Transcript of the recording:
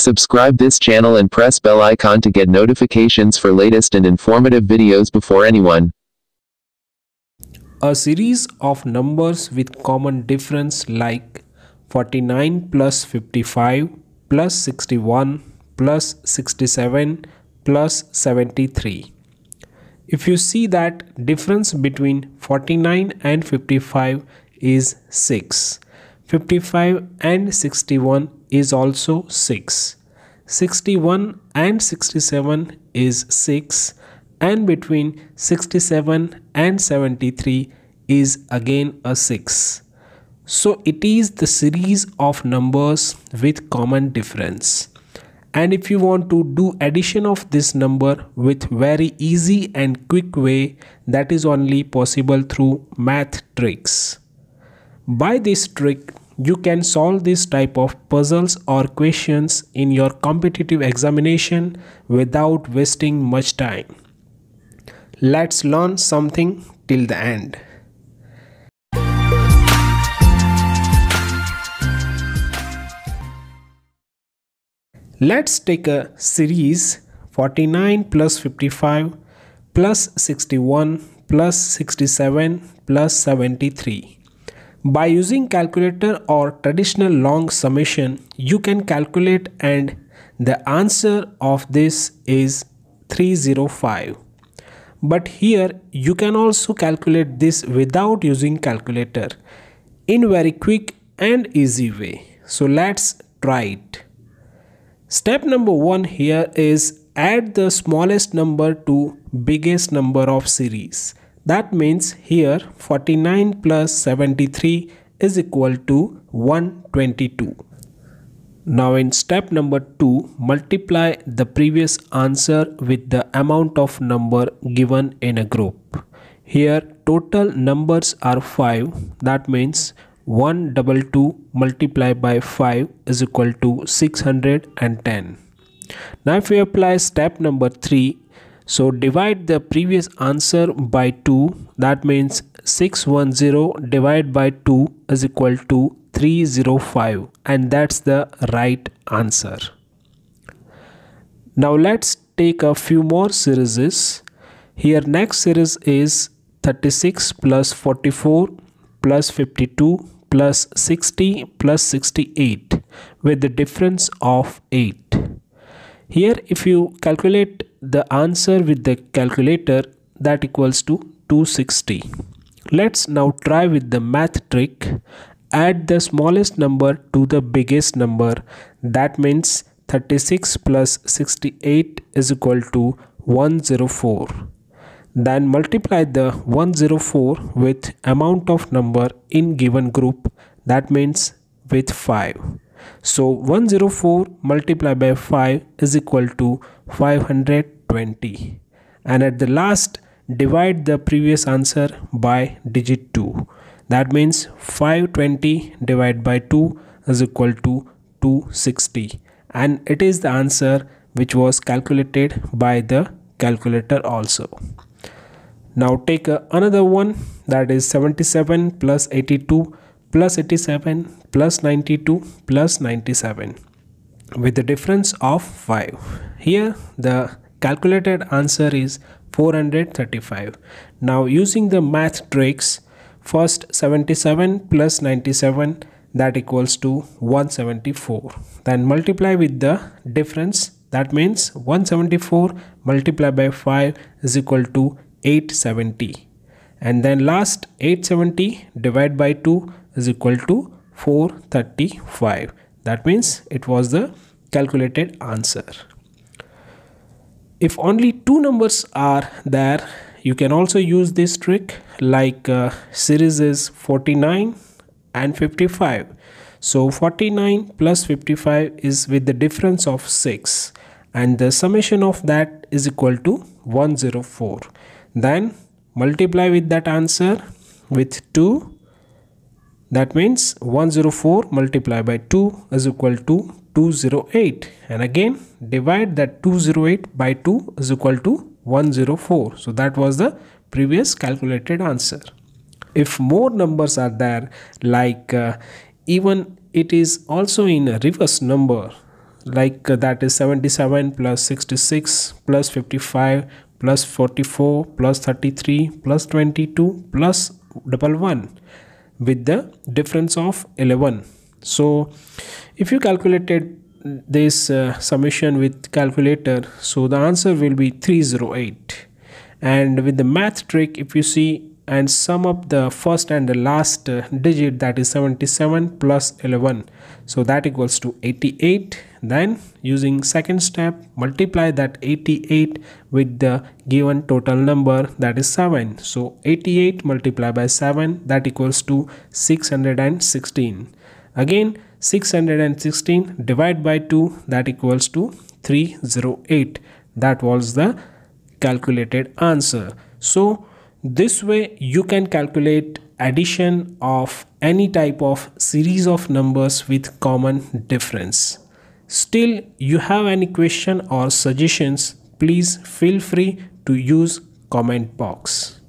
Subscribe this channel and press bell icon to get notifications for latest and informative videos before anyone. A series of numbers with common difference like 49 plus 55 plus 61 plus 67 plus 73. If you see that difference between 49 and 55 is 6. 55 and 61 is also 6. 61 and 67 is 6 and between 67 and 73 is again a 6. So it is the series of numbers with common difference. And if you want to do addition of this number with very easy and quick way that is only possible through math tricks. By this trick you can solve this type of puzzles or questions in your competitive examination without wasting much time. Let's learn something till the end. Let's take a series 49 plus 55 plus 61 plus 67 plus 73. By using calculator or traditional long summation, you can calculate and the answer of this is 305. But here you can also calculate this without using calculator in very quick and easy way. So let's try it. Step number 1 here is add the smallest number to biggest number of series. That means here 49 plus 73 is equal to 122. Now in step number 2 multiply the previous answer with the amount of number given in a group. Here total numbers are 5 that means 122 multiplied by 5 is equal to 610. Now if we apply step number 3 so divide the previous answer by 2 that means 610 divided by 2 is equal to 305 and that's the right answer. Now let's take a few more series. Here next series is 36 plus 44 plus 52 plus 60 plus 68 with the difference of 8. Here if you calculate the answer with the calculator that equals to 260. Let's now try with the math trick. Add the smallest number to the biggest number that means 36 plus 68 is equal to 104. Then multiply the 104 with amount of number in given group that means with 5. So 104 multiplied by 5 is equal to 520 and at the last divide the previous answer by digit 2 that means 520 divided by 2 is equal to 260 and it is the answer which was calculated by the calculator also. Now take another one that is 77 plus 82 plus 87 plus 92 plus 97 with the difference of 5. Here the calculated answer is 435. Now using the math tricks first 77 plus 97 that equals to 174 then multiply with the difference that means 174 multiplied by 5 is equal to 870 and then last 870 divided by 2 is equal to 435 that means it was the calculated answer. If only two numbers are there you can also use this trick like uh, series is 49 and 55 so 49 plus 55 is with the difference of 6 and the summation of that is equal to 104 then multiply with that answer with 2 that means 104 multiplied by 2 is equal to 208 and again divide that 208 by 2 is equal to 104 so that was the previous calculated answer. If more numbers are there like uh, even it is also in a reverse number like uh, that is 77 plus 66 plus 55 plus 44 plus 33 plus 22 plus double one with the difference of 11 so if you calculated this uh, summation with calculator so the answer will be 308 and with the math trick if you see and sum up the first and the last uh, digit that is 77 plus 11 so that equals to 88 then using second step multiply that 88 with the given total number that is 7 so 88 multiplied by 7 that equals to 616 again 616 divided by 2 that equals to 308 that was the calculated answer. So this way you can calculate addition of any type of series of numbers with common difference. Still you have any question or suggestions please feel free to use comment box.